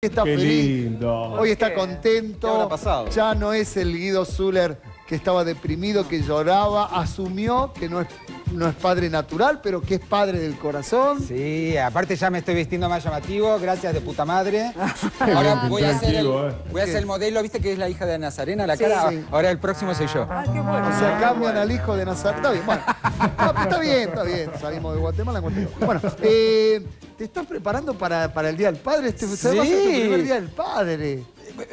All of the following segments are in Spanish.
está Qué feliz, lindo. hoy está ¿Qué? contento, ¿Qué habrá pasado? ya no es el Guido Zuller que estaba deprimido, que lloraba, asumió que no es, no es padre natural, pero que es padre del corazón. Sí, aparte ya me estoy vistiendo más llamativo, gracias de puta madre. Ahora voy a hacer el, eh. voy a hacer el modelo, ¿viste que es la hija de Nazarena, la cara? sí. Ahora el próximo soy yo. Ah, qué bueno. O sea, cambian al hijo de Nazaret. Está bien, bueno. No, pero está bien, está bien. Salimos de Guatemala. Guatemala. Bueno, eh, ¿te estás preparando para, para el Día del Padre? Este Sí. va a ser tu primer Día del Padre.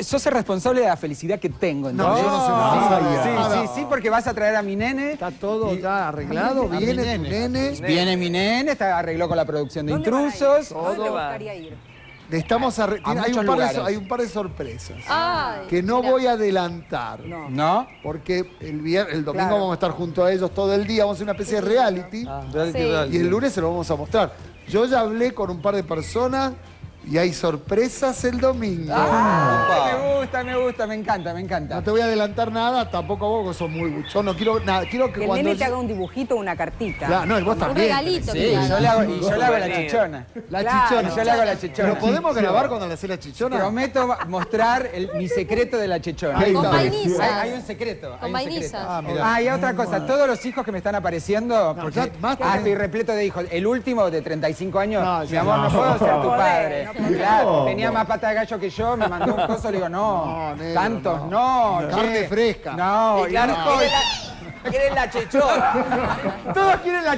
Sos el responsable de la felicidad que tengo. No, ¿entendés? yo no sé nada. Sí, Nada. sí, sí, porque vas a traer a mi nene. Está todo ya arreglado. A mi Viene tu nene. nene. Viene mi nene, está, arregló con la producción de ¿Dónde van a ir? intrusos. ¿A ¿Dónde gustaría ir? Estamos arre- A hay, un par de, lugares. so- hay un par de sorpresas Ay, que no mira. voy a adelantar. No. ¿No? Porque el, vier- el domingo Claro. vamos a estar junto a ellos todo el día, vamos a hacer una especie de reality. Ah, reality, Sí. reality. Y el lunes se lo vamos a mostrar. Yo ya hablé con un par de personas y hay sorpresas el domingo. Opa. me gusta, me gusta, me encanta, me encanta. No te voy a adelantar nada, tampoco vos, que sos muy... Yo no quiero nada, quiero que, Que el cuando... nene te haga un dibujito o una cartita. Claro, no, y vos Un también. regalito, Sí, claro. yo le hago, y yo le hago la chichona. La Claro. chichona. Y yo le hago la chichona. ¿Pero podemos grabar cuando le hace la chichona? Prometo mostrar el- mi secreto de la chichona. Ahí está. Hay, hay un secreto. hay Con un secreto. Ah. Ah, y otra cosa, todos los hijos que me están apareciendo, porque ya, basta. ah, estoy repleto de hijos. El último de 35 años, No, mi amor, no, no. puedo ser tu padre. No. Claro, tenía más pata de gallo que yo, me mandó un coso, le digo, no, No, negro, tantos, no. Carne che. fresca. No, Y claro, hijo, quieren la, quieren la chichona. todos quieren la.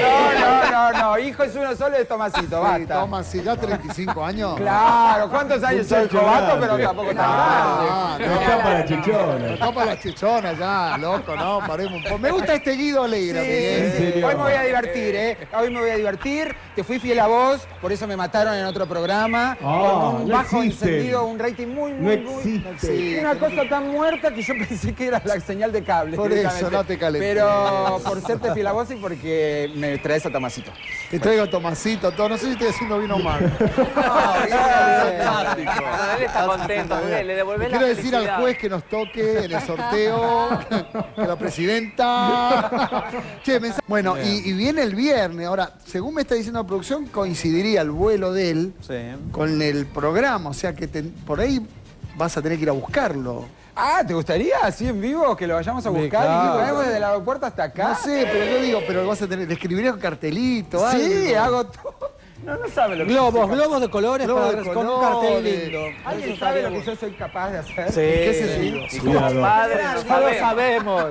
No, no, no, no, hijo es uno solo de Tomasito, basta. toma, si ya 35 años. Claro, ¿cuántos años soy cobato? Pero tampoco tan Ah, grande. no. Está para chichona. Toma la chichona ya, loco, no, paremos un poco. Me gusta este Guido Alegre. Hoy me voy a divertir, ¿eh? Hoy me voy a divertir. Te fui fiel a vos, por eso me mataron en otro programa. Ah, con un bajo encendido, un rating muy, No muy, muy-. Una cosa tan muerta que yo pensé que era la señal de cable. Por eso, no te calenté. Pero por serte fiel a vos y porque me traes a Tomasito. Te traigo Tomasito, todo. No sé si estoy haciendo bien o mal. Fantástico. Él está contento, le, le devolvés la Quiero decir al juez que nos toque en el sorteo, que la presidenta. Che, bueno, y, y viene el viernes. Ahora, según me está diciendo la producción, coincidiría el vuelo de él Sí. con el programa. O sea que te- por ahí vas a tener que ir a buscarlo. Ah, ¿te gustaría así en vivo que lo vayamos a buscar y lo traemos desde el aeropuerto hasta acá? No sé, pero yo digo, pero vas a tener, le escribiría un cartelito, algo. Sí, hago todo. No, no sabe lo que Globos, globos de colores Globos para- de con un cartel colores. lindo. ¿Alguien sabe lo que yo soy capaz de hacer? Sí. ¿Qué se sigue? Y como Cuidado. padres no Ya lo sabemos. sabemos.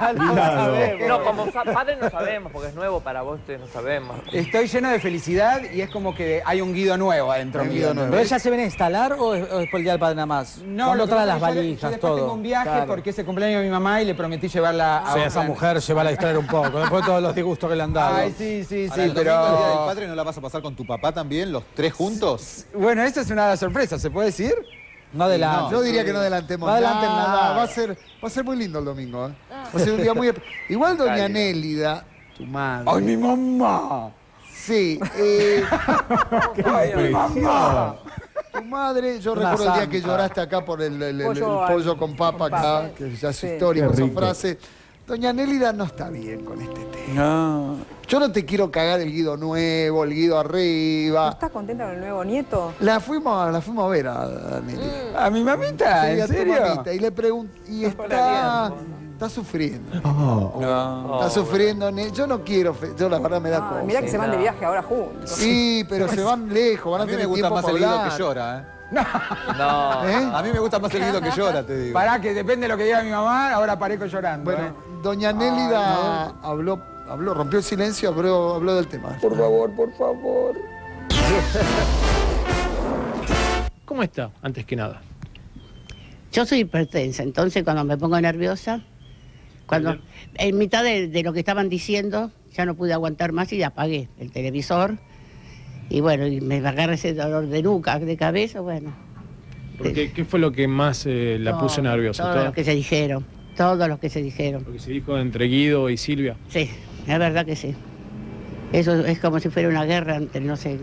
Ya lo Cuidado. sabemos. No, como sa- padres no sabemos, porque es nuevo para vos, ustedes no sabemos. Estoy lleno de felicidad y es como que hay un guido nuevo adentro Un mío. Guido nuevo. ¿Pero ya se ven a instalar o es, o es por el Día del Padre nada más? No, lo que trae pasa las es que yo- yo valijas, después todo. tengo un viaje Claro. porque es el cumpleaños de mi mamá y le prometí llevarla a Sí, un esa mujer se va a distraer un poco, después de todos los disgustos que le han dado. Ay, sí, sí, Ahora, sí, el domingo, el Día del pero... Padre, ¿no la vas a pasar con tu papá también, los tres juntos? Bueno, esta es una sorpresa, ¿se puede decir? No adelante. Yo diría que no adelantemos No nada. Va a ser, va a ser muy lindo el domingo, ¿eh? Va a ser un día muy... Igual doña. Nélida, tu madre. ¡Ay, mi mamá! Sí, eh, ¡Ay, mi mamá! tu madre, yo Una recuerdo el día que lloraste acá por el, el- el- el Pollo con papa con acá, papa. que ya es Sí. histórico esa frase. Doña Nélida no está bien con este tema. No. Yo no te quiero cagar el guido nuevo, el guido ¿No arriba. estás contenta con el nuevo nieto? La fuimos, a- la fuimos a ver a, a Nélida. ¿A mi mamita? Sí, a ¿En tu serio? mamita, y le pregunté, y está, está sufriendo. Oh. No. Está sufriendo, yo no quiero, yo la verdad me da Ah, cosa. mirá que se van de viaje ahora juntos. Sí, pero se van lejos, van a, A mí tener me gusta tiempo más para el Guido que llora, ¿eh? No. ¿Eh? A mí me gusta más el Guido que llora, te digo. Pará, que depende de lo que diga mi mamá, ahora parezco llorando. Bueno, ¿eh? doña Nélida habló, habló, rompió el silencio, habló, habló del tema. Por favor, por favor. ¿Cómo está, antes que nada? Yo soy hipertensa, entonces cuando me pongo nerviosa, cuando en mitad de, de lo que estaban diciendo, ya no pude aguantar más y apagué el televisor. Y bueno, y me agarra ese dolor de nuca, de cabeza, bueno. Porque, ¿Qué fue lo que más eh, la puso nerviosa? Todo ¿Todo? lo que se dijeron, todo lo que se dijeron. Lo que se dijo entre Guido y Silvia. Sí, es verdad que sí. Eso es como si fuera una guerra entre, no sé,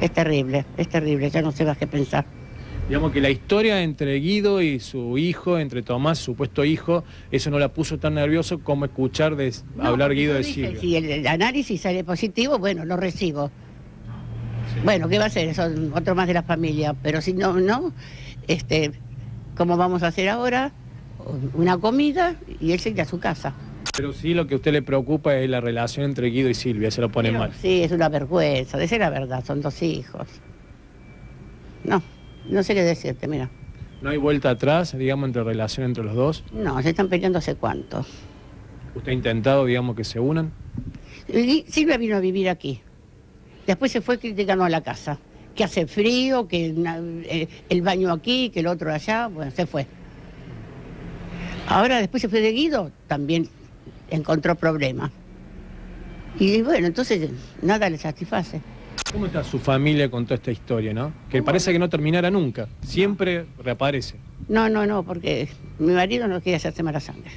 es terrible, es terrible, ya no sé más qué pensar. Digamos que la historia entre Guido y su hijo, entre Tomás, su supuesto hijo, eso no la puso tan nervioso como escuchar de No, hablar Guido de Silvia. Si el, el análisis sale positivo, bueno, lo recibo. Bueno, ¿qué va a hacer? Son otro más de la familia. Pero si no, no, este, ¿cómo vamos a hacer ahora? Una comida y él se irá a su casa. Pero sí lo que a usted le preocupa es la relación entre Guido y Silvia, se lo pone Pero mal. Sí, es una vergüenza, de ser la verdad, son dos hijos. No, no sé qué decirte, mira. No hay vuelta atrás, digamos, entre relación entre los dos. No, se están peleando hace cuánto. ¿Usted ha intentado, digamos, que se unan? Y Silvia vino a vivir aquí. Después se fue criticando a la casa. Que hace frío, que eh, el baño aquí, que el otro allá. Bueno, se fue. Ahora después se fue de Guido, también encontró problemas. Y bueno, entonces nada le satisface. ¿Cómo está su familia con toda esta historia, no? Que parece que no terminara nunca. Siempre reaparece. No, no, no, porque mi marido no quiere hacerse mala sangre.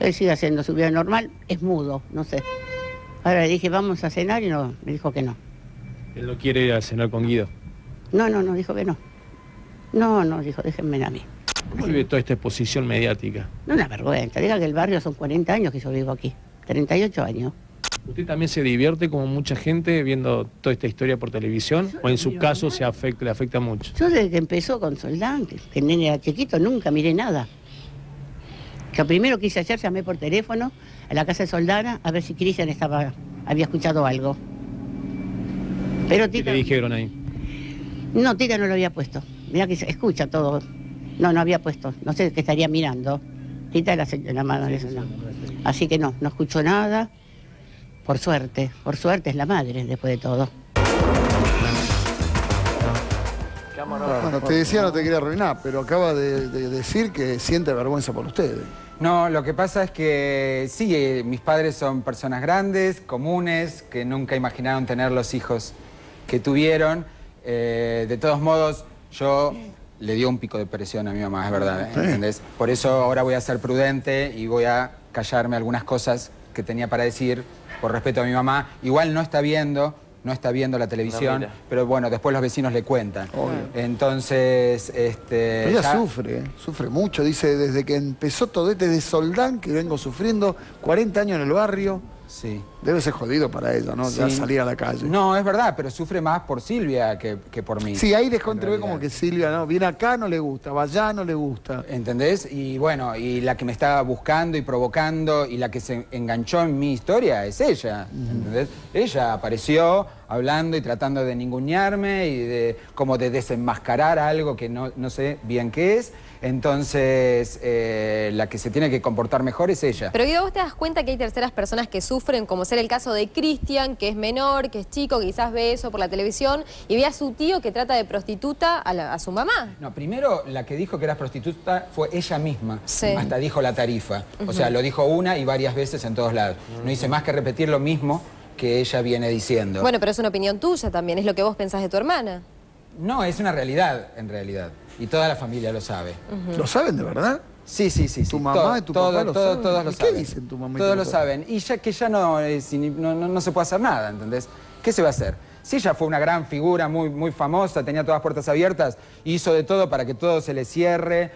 Él sigue haciendo su vida normal, es mudo, no sé. Ahora le dije, vamos a cenar y no, me dijo que no. Él no quiere ir a cenar con Guido. No, no, no, dijo que no. No, no, dijo, déjenme a mí. ¿Cómo vive toda esta exposición mediática? No una vergüenza, diga que el barrio son 40 años que yo vivo aquí, 38 años. ¿Usted también se divierte como mucha gente viendo toda esta historia por televisión? ¿O en su caso se afecta, le afecta mucho? Yo desde que empezó con Soldán, que, que el nene era chiquito, nunca miré nada. Lo primero que hice ayer, llamé por teléfono a la casa de Soldana a ver si Cristian estaba, había escuchado algo. Pero ¿Qué Tita, le dijeron ahí? no, Tita no lo había puesto. Mira que se escucha todo. No, no había puesto. No sé qué estaría mirando. Tita la, la madre Soldán. Así que no, no escuchó nada. Por suerte, por suerte es la madre después de todo. Bueno, te decía no te quería arruinar, pero acaba de, de decir que siente vergüenza por ustedes. No, lo que pasa es que sí, eh, mis padres son personas grandes, comunes, que nunca imaginaron tener los hijos que tuvieron. Eh, de todos modos, yo le dio un pico de presión a mi mamá, es verdad, ¿eh? ¿entendés? Por eso ahora voy a ser prudente y voy a callarme algunas cosas que tenía para decir por respeto a mi mamá. Igual no está viendo, no está viendo la televisión, pero bueno, después los vecinos le cuentan. Entonces, este... Pero ella ya- sufre, sufre mucho. Dice, desde que empezó todo, desde Soldán, que vengo sufriendo 40 años en el barrio. Sí. Debe ser jodido para ella, ¿no? Ya salir a la calle. No, es verdad, pero sufre más por Silvia que, que por mí. Sí, ahí dejó en entrever como que Silvia, ¿no? Viene acá, no le gusta, va allá, no le gusta. ¿Entendés? Y bueno, y la que me estaba buscando y provocando y la que se enganchó en mi historia es ella. ¿Entendés? Ella apareció hablando y tratando de ningunearme y de como de desenmascarar algo que no, no sé bien qué es. Entonces, eh, la que se tiene que comportar mejor es ella. Pero Guido, vos te das cuenta que hay terceras personas que sufren, como ser el caso de Cristian, que es menor, que es chico, quizás ve eso por la televisión, y ve a su tío que trata de prostituta a, la- a su mamá. No, primero la que dijo que era prostituta fue ella misma. Sí. Hasta dijo la tarifa. O sea, lo dijo una y varias veces en todos lados. No hice más que repetir lo mismo que ella viene diciendo. Bueno, pero es una opinión tuya también, es lo que vos pensás de tu hermana. No, es una realidad, en realidad. Y toda la familia lo sabe. ¿Lo saben de verdad? Sí, sí, sí. sí. ¿Tu mamá Todo- y tu todo- papá lo todo- saben? Todos lo ¿Y qué saben. dicen tu mamá y Todos tu lo papá? saben. Y ya que ya no, es ini- no, no- no se puede hacer nada, ¿entendés? ¿Qué se va a hacer? Si ella fue una gran figura, muy, muy famosa, tenía todas las puertas abiertas, hizo de todo para que todo se le cierre,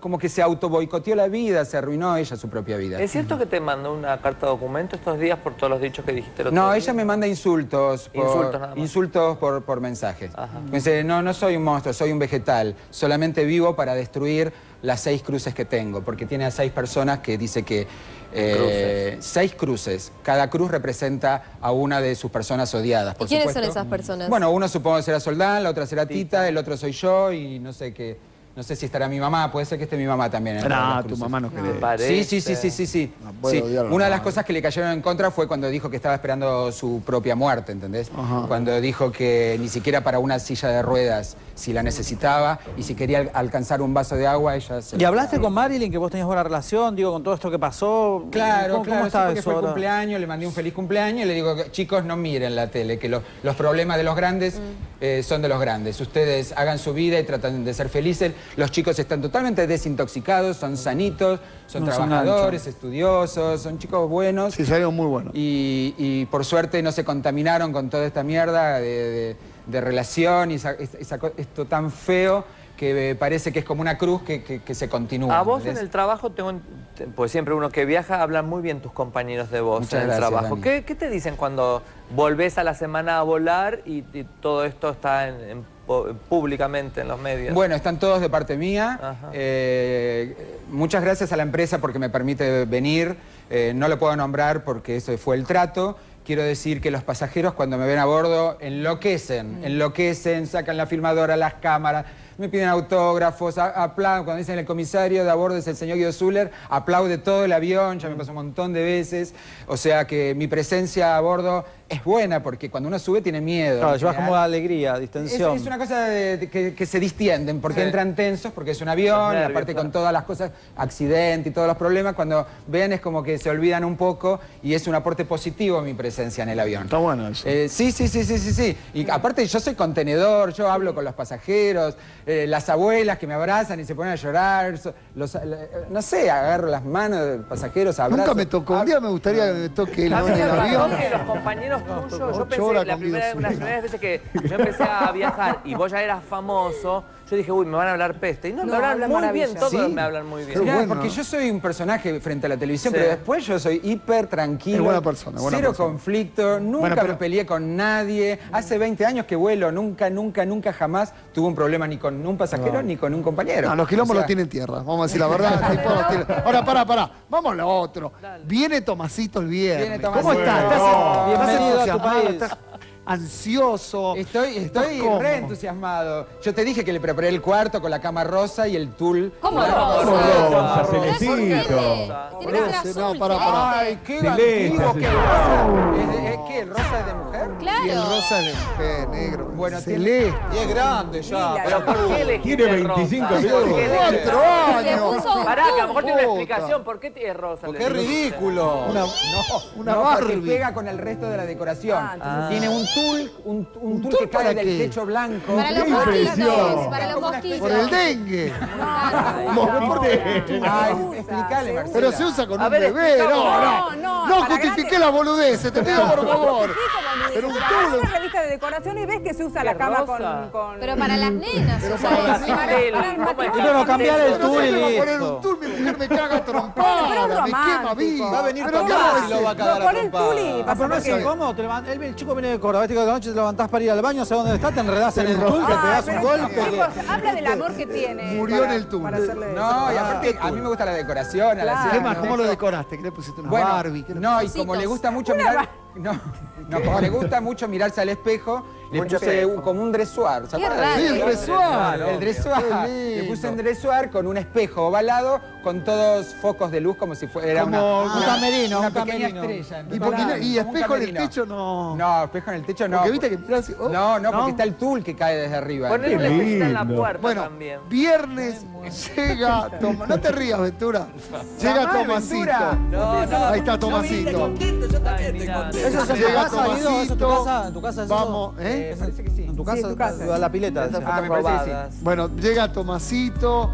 como que se auto boicoteó la vida, se arruinó ella su propia vida. ¿Es cierto que te mandó una carta documento estos días por todos los dichos que dijiste el otro No, día? ella me manda insultos. Por, Insultos nada más. insultos por, por mensajes. Ajá. Me dice, no, no soy un monstruo, soy un vegetal. Solamente vivo para destruir las seis cruces que tengo. Porque tiene a seis personas que dice que... eh, seis cruces. Cada cruz representa a una de sus personas odiadas. ¿Y Por quiénes supuesto. son esas personas? Bueno, uno supongo que será Soldán, la otra será Tita, el otro soy yo y no sé qué... No sé si estará mi mamá, puede ser que esté mi mamá también. en No, tu mamá no cree. Parece. Sí, sí, sí, sí, sí, sí. No Una de las madre. cosas que le cayeron en contra fue cuando dijo que estaba esperando su propia muerte, ¿entendés? Ajá. Cuando dijo que ni siquiera para una silla de ruedas, si la necesitaba y si quería al- alcanzar un vaso de agua, ella se... ¿Y hablaste con Marilyn, que vos tenías buena relación, digo, con todo esto que pasó? Claro, ¿Cómo, claro, ¿Cómo sí, está porque eso fue ahora? cumpleaños, le mandé un feliz cumpleaños y le digo, chicos, no miren la tele, que lo- los problemas de los grandes eh, son de los grandes. Ustedes hagan su vida y tratan de ser felices. Los chicos están totalmente desintoxicados, son sanitos, son No trabajadores, estudiosos, son chicos buenos. Sí, salió muy bueno. Y, y por suerte no se contaminaron con toda esta mierda de, de- de relación y esa- esa- esa co- esto tan feo. que parece que es como una cruz que, que- que se continúa. A vos en el trabajo, tengo, en- te- pues siempre uno que viaja, hablan muy bien tus compañeros de vos Muchas en el gracias, trabajo. ¿Qué, qué te dicen cuando volvés a la semana a volar y, y todo esto está en- públicamente en los medios? Bueno, están todos de parte mía. Eh, muchas gracias a la empresa porque me permite venir. Eh, no lo puedo nombrar porque eso fue el trato. Quiero decir que los pasajeros cuando me ven a bordo enloquecen, enloquecen, sacan la filmadora, las cámaras, me piden autógrafos, a- aplauden. Cuando dicen el comisario de a bordo es el señor Guido Zuller, aplaude todo el avión, ya me pasó un montón de veces. O sea que mi presencia a bordo es buena porque cuando uno sube tiene miedo. Claro, llevas como alegría, distensión. es una cosa de- de que, que se distienden, porque Sí. entran tensos, porque es un avión, y aparte claro. con todas las cosas, accidente y todos los problemas, cuando ven es como que se olvidan un poco y es un aporte positivo mi presencia en el avión. Está bueno eso. Eh, sí, sí, sí, sí, sí, sí. Y aparte yo soy contenedor, yo hablo con los pasajeros, eh, las abuelas que me abrazan y se ponen a llorar, los- eh, no sé, agarro las manos de los pasajeros, abrazo. Nunca me tocó. Un día me gustaría que me toque el avión. que los compañeros tuyos, yo pensé, la primera, Guido una de las primeras veces que yo empecé a viajar y vos ya eras famoso, yo dije, uy, me van a hablar peste. Y no, No, me hablan muy maravilla. bien, todos Sí. me hablan muy bien. Qué Mirá, bueno, porque yo soy un personaje frente a la televisión, Sí. pero después yo soy hiper tranquilo. Es buena persona, buena Cero persona. conflicto, nunca Bueno, pero- me peleé con nadie. Hace 20 años que vuelo, nunca, nunca, nunca jamás tuve un problema ni con un pasajero ni con un compañero. No, los quilombos O sea, los tienen tierra, vamos a decir la verdad. tipo, Ahora, pará, pará, vamos a lo otro. Viene Tomasito el viernes. Viene ¿Cómo Tomasito. estás? ¿Estás, Bueno. estás Bienvenido a tu país. ¿Estás ansioso? Estoy, estoy cómo? re entusiasmado. Yo te dije que le preparé el cuarto con la cama rosa y el tul. ¿Cómo Rosa, rosa? rosa, celestito. Tiene que ser azul. no, pará, pará. Ay, qué Celeste, antiguo, qué sí. rosa. ¿Es, de- es qué? ¿El rosa es de mujer? Claro. Y el rosa de mujer, negro. Bueno, celeste. Y es grande ya. Mira, Pero ¿por qué elegiste Tiene rosa? 25 ¿Por qué minutos. elegiste- ¡Cuatro años! Pará, que a lo mejor tiene una explicación. ¿Por qué tiene rosa? Porque es ridículo. Una, No, una no, porque Barbie. pega con el resto de la decoración. Ah, entonces- Tiene un tul, un, un ¿Un tul tul que cae para del qué? techo blanco. Para los ¡Qué mosquitos. Para los mosquitos. Por el dengue. No, se Marcela. Pero se usa con un bebé. No, no. No, no, No para justifiqué grande- la boludez, te pido por favor. Pero un Agarrás tul. una revista de decoración y ves que se usa la ¿Qué cama rosa? con, con- Pero para las nenas. Pero para las nenas. Cambiar el tul y a poner listo. un tul, mi mujer me caga trompada, me quema viva. Va a venir Pero y lo va a cagar a pon el trompada. Ah, pero no es incómodo, el, chico viene de Córdoba, viste que de noche te levantás para ir al baño, sabes dónde está, te enredás en el tul, te Ah, pegás un golpe. habla del amor que tiene. Murió en el tul. Para hacerle No, y aparte a mí me gusta la decoración, la. ¿Qué más? ¿Cómo lo decoraste? ¿Qué le pusiste una Barbie? ¿Qué le no, y como le gusta mucho mirar, no, no, como le gusta mucho mirarse al espejo, le Mucho puse espejo. un- como un dressoir, ¿se Qué acuerdan? raro. Sí, el dressoir. El dressoir. Qué Le puse un dressoir con un espejo ovalado con todos focos de luz como si fuera Como una, un una- camerino, una un pequeña camerino. estrella. ¿Y, por qué no- y espejo en el techo no? No, espejo en el techo no. Porque viste que oh, No, no, ¿no? porque está el tul que cae desde arriba. Poner una en la puerta Bueno, también. viernes llega Toma- No te rías, Ventura. Llega Tomasito. Ventura. No, no. Ahí está Tomasito. Ay, mirá. ¿Eso es en tu Llega casa, Guido? ¿Eso es en tu Tomasito. casa? ¿En tu casa? Vamos, ¿eh? Eh, parece que sí. ¿En tu Sí, casa? en tu casa. La pileta. Esas decía. Ah, me parece que sí. robadas. Bueno, llega Tomasito.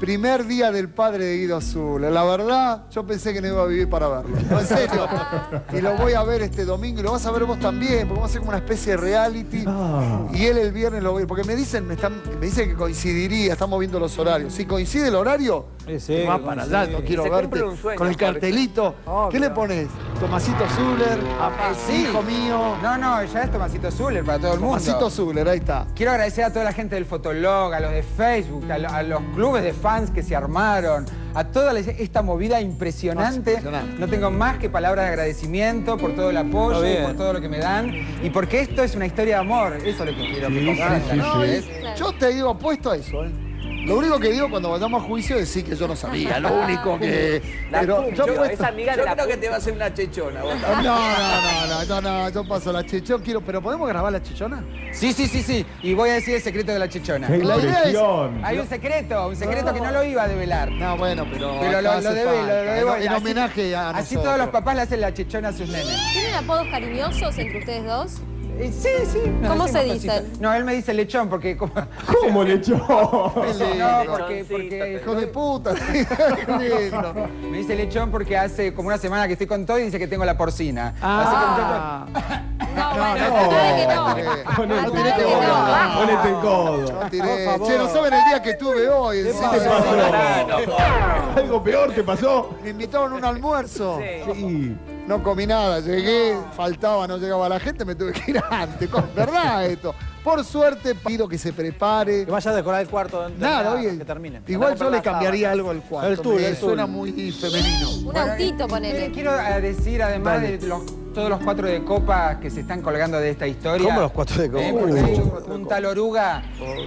Primer día del padre de Guido Azul. La verdad, yo pensé que no iba a vivir para verlo. No, en serio. Y lo voy a ver este domingo y lo vas a ver vos también, porque vamos a hacer como una especie de reality. Ah. Y él el viernes lo voy a ver. Porque me dicen, me, están, me dicen que coincidiría, estamos viendo los horarios. Si coincide el horario, Sí, sí, va para allá, no quiero verte. cumple un sueño, con el cartelito. Obvio. ¿Qué le pones? Tomasito Zuller, Eh, sí. hijo mío. No, no, ya es Tomasito Zuller para todo el mundo. Tomasito Zuller, ahí está. Quiero agradecer a toda la gente del Fotolog, a los de Facebook, a, lo- a los clubes de fans que se armaron, a toda la- esta movida impresionante. Impresionante. No tengo más que palabras de agradecimiento por todo el apoyo por todo lo que me dan y porque esto es una historia de amor. Eso es lo que quiero que Sí, comprendan, sí, sí, ¿no? sí. ¿Ves? Claro. Yo te digo apuesto a eso, ¿eh? Lo único que digo cuando vayamos a juicio es decir que yo no sabía, lo único que. La Pero yo yo- apuesto- es amiga de la pum. te va a hacer una chechona. vos. No, no, no, no, no, no, yo paso la chichón, quiero, pero ¿podemos grabar la chichona? Sí, sí, sí, sí. Y voy a decir el secreto de la chichona. ¡Qué La idea es-! Hay un secreto, un secreto que no lo iba a develar. No, bueno, pero. Pero lo, lo debe, falta, lo, lo debo. En, en Así- homenaje a Así nosotros. todos los papás le hacen la chichona a sus nenes. ¿Tienen apodos cariñosos entre ustedes dos? Sí, sí. nos ¿Cómo se dicen? No, él me dice lechón porque como... ¿Cómo le echó? No, porque, Hijo de puta. Me dice lechón porque hace como una semana que estoy con todo y dice que tengo la porcina. Ah. No, bueno, no, sabe que no. Con el Ah, tiene que no. Con ponete el codo. No tiré. Che, no saben el día que tuve hoy. ¿Qué pasó? ¿Algo peor te pasó? Me invitaron a un almuerzo. Sí. No comí nada, llegué, faltaba, no llegaba la gente, me tuve que ir antes. Con- ¿Verdad esto? Por suerte pido que se prepare. Que vaya a decorar el cuarto antes de Nada, oye. que terminen. Igual yo le cambiaría algo al cuarto. El me suena muy femenino. Un autito, ponele. Quiero eh, decir, además de los- todos los cuatro de copa que se están colgando de esta historia. ¿Cómo los cuatro de copa? Eh, porque hay un, un tal oruga.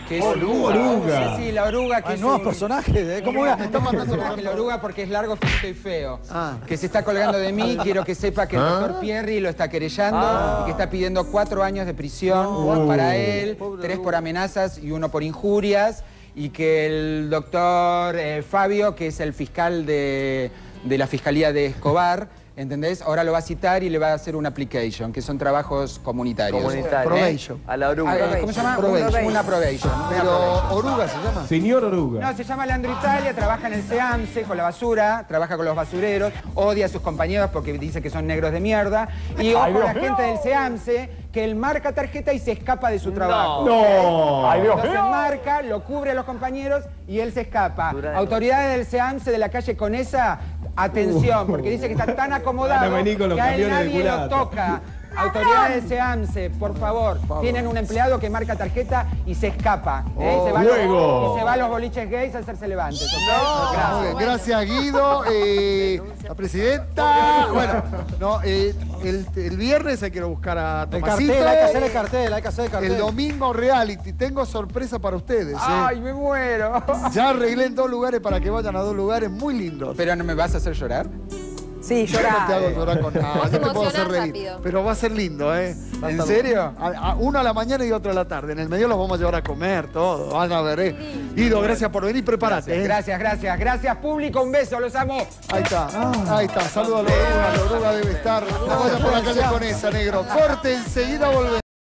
Que es Oruga. Oruga. Sí, sí, la oruga que Hay es nuevos un- personajes, ¿eh? ¿Cómo está mandando personaje, la oruga porque es largo, finito y feo. Ah. Que se está colgando de mí. Quiero que sepa que el doctor Pierri lo está querellando y que está pidiendo cuatro años de prisión para él, tres por amenazas y uno por injurias. Y que el doctor eh, Fabio, que es el fiscal de, de la Fiscalía de Escobar, ¿entendés? Ahora lo va a citar y le va a hacer una application, que son trabajos comunitarios. Comunitario. Probation. A la oruga. ¿Cómo se llama? Probation. Una probation. Pero oruga se llama. Señor Oruga. No, se llama Leandro Italia, trabaja en el SEAMSE con la basura, trabaja con los basureros, odia a sus compañeros porque dice que son negros de mierda. Y ojo a la gente del SEAMSE que él marca tarjeta y se escapa de su trabajo. No. Entonces marca, lo cubre a los compañeros y él se escapa. Autoridades del SEAMSE de la calle Conesa, atención, porque dice que está tan acomodado que a él nadie lo toca. Autoridades del SEAMSE, por favor, tienen un empleado que marca tarjeta y se escapa. ¿eh? Oh, se va a los- luego. y se va a los boliches gays a hacerse levantes. ¿ok? Muy Gracias. bien, gracias Guido. Eh, la presidenta. Bueno, no, eh, el, el viernes hay que ir a buscar a El Tomasito. cartel, hay que hacer el cartel, hay que hacer el cartel. El domingo reality. Tengo sorpresa para ustedes. eh. ¡Ay, me muero! Ya arreglé en dos lugares para que vayan a dos lugares muy lindos. ¿Pero no me vas a hacer llorar? Sí, Yo no te hago llorar. llorar con nada, yo te puedo hacer reír. rápido. Pero va a ser lindo, ¿eh? Va ¿En serio? A, a- uno a la mañana y otro a la tarde. En el medio los vamos a llevar a comer, todo. Van a ver, ¿eh? Guido, gracias por venir. Prepárate, ¿eh? Gracias, gracias, gracias público, un beso, los amo. Ahí está, ahí está. Saludos a la oruga. La oruga debe estar. No vaya por la calle con esa, negro. Corte, enseguida volvemos.